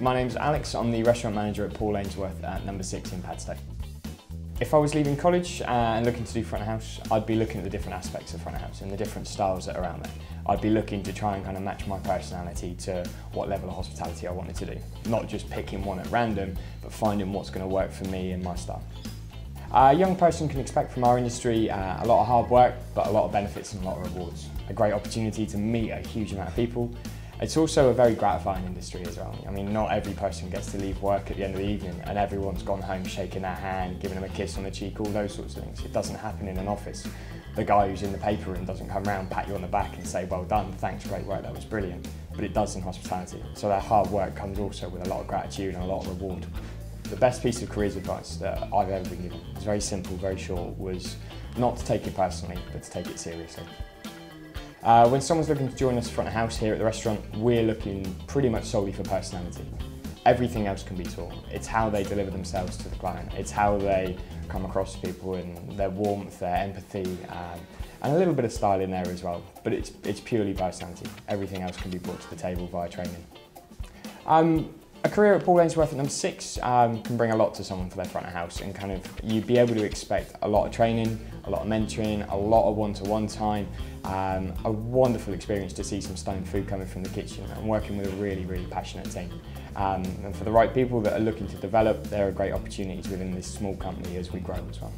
My name's Alex, I'm the restaurant manager at Paul Ainsworth at number 6 in Padstow. If I was leaving college uh, and looking to do front of house, I'd be looking at the different aspects of front of house and the different styles that are around there. I'd be looking to try and kind of match my personality to what level of hospitality I wanted to do. Not just picking one at random, but finding what's going to work for me and my style. A young person can expect from our industry uh, a lot of hard work, but a lot of benefits and a lot of rewards. A great opportunity to meet a huge amount of people. It's also a very gratifying industry as well. I mean, not every person gets to leave work at the end of the evening and everyone's gone home shaking their hand, giving them a kiss on the cheek, all those sorts of things. It doesn't happen in an office. The guy who's in the paper room doesn't come around, pat you on the back and say, well done, thanks, great work, that was brilliant. But it does in hospitality. So that hard work comes also with a lot of gratitude and a lot of reward. The best piece of careers advice that I've ever been given, it's very simple, very short, was not to take it personally, but to take it seriously. Uh, when someone's looking to join us front of house here at the restaurant, we're looking pretty much solely for personality. Everything else can be taught. It's how they deliver themselves to the client. It's how they come across to people and their warmth, their empathy, um, and a little bit of style in there as well. But it's, it's purely personality. Everything else can be brought to the table via training. Um, a career at Paul Ainsworth at number six um, can bring a lot to someone for their front of house and kind of you'd be able to expect a lot of training, a lot of mentoring, a lot of one-to-one -one time, um, a wonderful experience to see some stone food coming from the kitchen and working with a really, really passionate team. Um, and for the right people that are looking to develop, there are great opportunities within this small company as we grow as well.